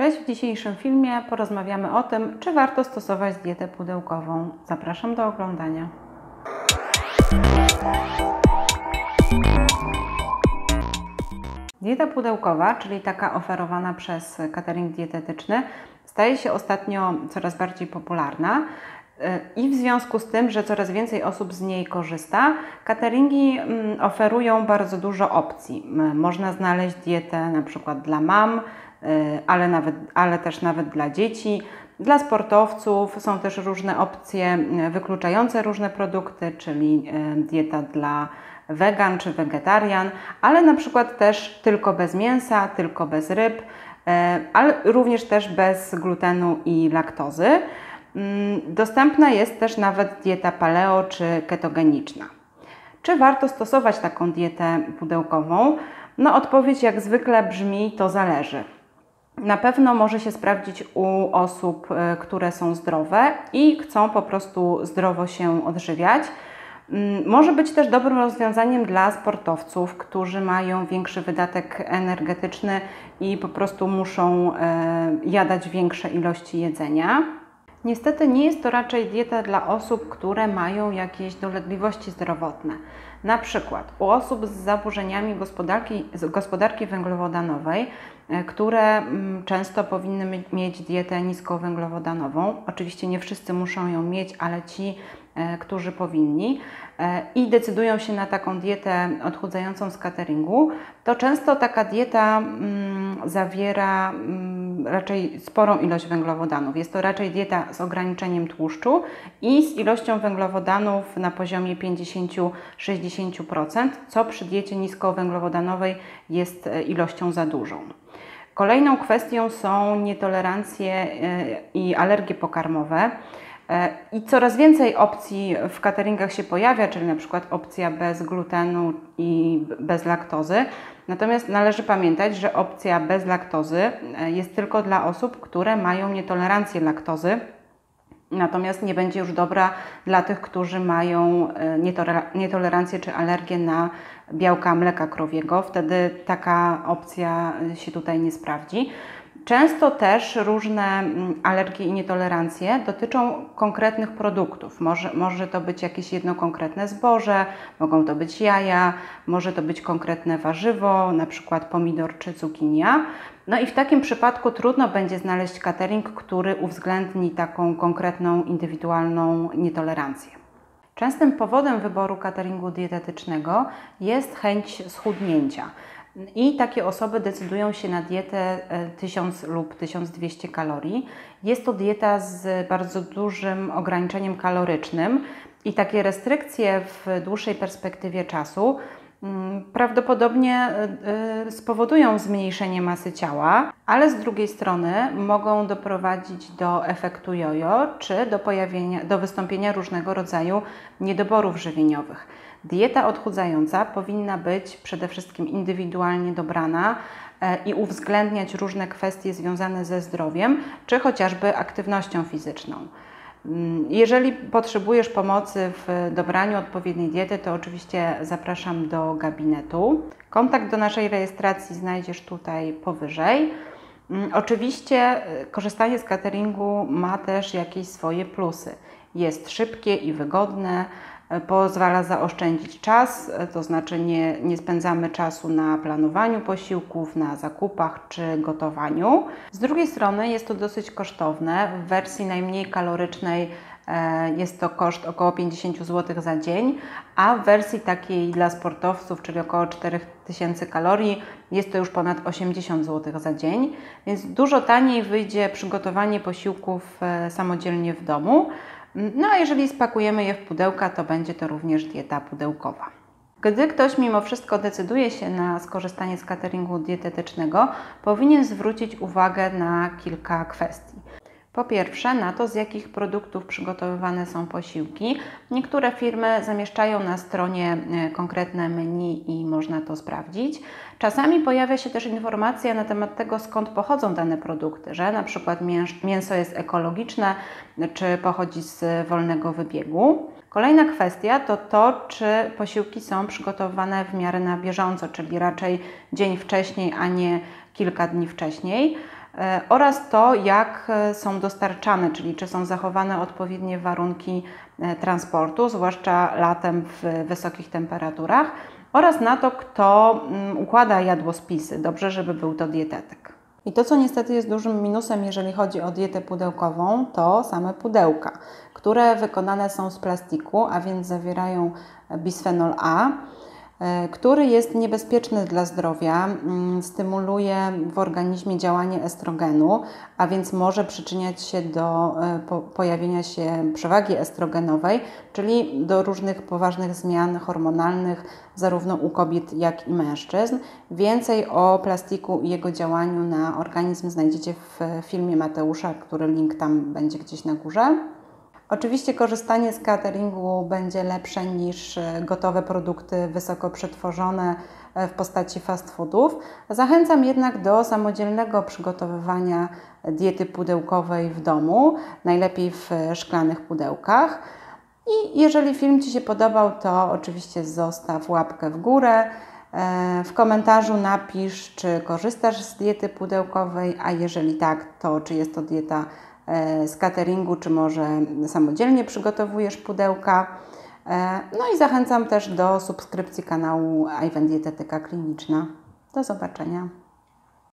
Cześć, w dzisiejszym filmie porozmawiamy o tym, czy warto stosować dietę pudełkową. Zapraszam do oglądania. Dieta pudełkowa, czyli taka oferowana przez catering dietetyczny, staje się ostatnio coraz bardziej popularna. I w związku z tym, że coraz więcej osób z niej korzysta, cateringi mm, oferują bardzo dużo opcji. Można znaleźć dietę na przykład dla mam, y, ale, nawet, ale też nawet dla dzieci. Dla sportowców są też różne opcje y, wykluczające różne produkty, czyli y, dieta dla wegan czy wegetarian, ale na przykład też tylko bez mięsa, tylko bez ryb, ale również też bez glutenu i laktozy. Dostępna jest też nawet dieta paleo czy ketogeniczna. Czy warto stosować taką dietę pudełkową? No, odpowiedź jak zwykle brzmi: to zależy. Na pewno może się sprawdzić u osób, e, które są zdrowe i chcą po prostu zdrowo się odżywiać. Mm, może być też dobrym rozwiązaniem dla sportowców, którzy mają większy wydatek energetyczny i po prostu muszą e, jadać większe ilości jedzenia. Niestety nie jest to raczej dieta dla osób, które mają jakieś dolegliwości zdrowotne. Na przykład u osób z zaburzeniami gospodarki, gospodarki węglowodanowej, e, które mm, często powinny mieć dietę niskowęglowodanową. Oczywiście nie wszyscy muszą ją mieć, ale ci, e, którzy powinni e, i decydują się na taką dietę odchudzającą z cateringu, to często taka dieta mm, zawiera mm, raczej sporą ilość węglowodanów. Jest to raczej dieta z ograniczeniem tłuszczu i z ilością węglowodanów na poziomie 50-60%, co przy diecie niskowęglowodanowej jest e, ilością za dużą. Kolejną kwestią są nietolerancje e, i alergie pokarmowe. E, I coraz więcej opcji w cateringach się pojawia, czyli na przykład opcja bez glutenu i bez laktozy. Natomiast należy pamiętać, że opcja bez laktozy e, jest tylko dla osób, które mają nietolerancję laktozy. Natomiast nie będzie już dobra dla tych, którzy mają e, nietolerancję czy alergię na białka mleka krowiego. Wtedy taka opcja się tutaj nie sprawdzi. Często też różne mm, alergie i nietolerancje dotyczą konkretnych produktów. Może, może to być jakieś jedno konkretne zboże, mogą to być jaja, może to być konkretne warzywo, na przykład pomidor czy cukinia. No i w takim przypadku trudno będzie znaleźć catering, który uwzględni taką konkretną, indywidualną nietolerancję. Częstym powodem wyboru cateringu dietetycznego jest chęć schudnięcia. I takie osoby decydują się na dietę 1000 e, lub 1200 kalorii. Jest to dieta z bardzo dużym ograniczeniem kalorycznym i takie restrykcje w dłuższej perspektywie czasu mm, prawdopodobnie e, e, spowodują zmniejszenie masy ciała, ale z drugiej strony mogą doprowadzić do efektu jojo czy do, pojawienia, do wystąpienia różnego rodzaju niedoborów żywieniowych. Dieta odchudzająca powinna być przede wszystkim indywidualnie dobrana e, i uwzględniać różne kwestie związane ze zdrowiem, czy chociażby aktywnością fizyczną. Mm, jeżeli potrzebujesz pomocy w dobraniu odpowiedniej diety, to oczywiście zapraszam do gabinetu. Kontakt do naszej rejestracji znajdziesz tutaj powyżej. Mm, oczywiście e, korzystanie z cateringu ma też jakieś swoje plusy. Jest szybkie i wygodne pozwala zaoszczędzić czas, to znaczy nie, nie spędzamy czasu na planowaniu posiłków, na zakupach czy gotowaniu. Z drugiej strony jest to dosyć kosztowne. W wersji najmniej kalorycznej e, jest to koszt około 50 zł za dzień, a w wersji takiej dla sportowców, czyli około 4000 kalorii, jest to już ponad 80 zł za dzień, więc dużo taniej wyjdzie przygotowanie posiłków e, samodzielnie w domu. No a jeżeli spakujemy je w pudełka, to będzie to również dieta pudełkowa. Gdy ktoś mimo wszystko decyduje się na skorzystanie z cateringu dietetycznego, powinien zwrócić uwagę na kilka kwestii. Po pierwsze, na to, z jakich produktów przygotowywane są posiłki. Niektóre firmy zamieszczają na stronie e, konkretne menu i można to sprawdzić. Czasami pojawia się też informacja na temat tego, skąd pochodzą dane produkty, że na przykład mięso jest ekologiczne czy pochodzi z wolnego wybiegu. Kolejna kwestia to to, czy posiłki są przygotowane w miarę na bieżąco, czyli raczej dzień wcześniej, a nie kilka dni wcześniej. E, oraz to, jak e, są dostarczane, czyli czy są zachowane odpowiednie warunki e, transportu, zwłaszcza latem w wysokich temperaturach, oraz na to, kto mm, układa jadłospisy. Dobrze, żeby był to dietetyk. I to, co niestety jest dużym minusem, jeżeli chodzi o dietę pudełkową, to same pudełka, które wykonane są z plastiku, a więc zawierają bisfenol A który jest niebezpieczny dla zdrowia, mm, stymuluje w organizmie działanie estrogenu, a więc może przyczyniać się do e, pojawienia się przewagi estrogenowej, czyli do różnych poważnych zmian hormonalnych, zarówno u kobiet, jak i mężczyzn. Więcej o plastiku i jego działaniu na organizm znajdziecie w filmie Mateusza, który link tam będzie gdzieś na górze. Oczywiście korzystanie z cateringu będzie lepsze niż e, gotowe produkty wysoko przetworzone e, w postaci fast foodów. Zachęcam jednak do samodzielnego przygotowywania diety pudełkowej w domu, najlepiej w szklanych pudełkach. I jeżeli film Ci się podobał, to oczywiście zostaw łapkę w górę. E, w komentarzu napisz, czy korzystasz z diety pudełkowej, a jeżeli tak, to czy jest to dieta E, z cateringu, czy może samodzielnie przygotowujesz pudełka. E, no i zachęcam też do subskrypcji kanału Iwan Dietetyka Kliniczna. Do zobaczenia.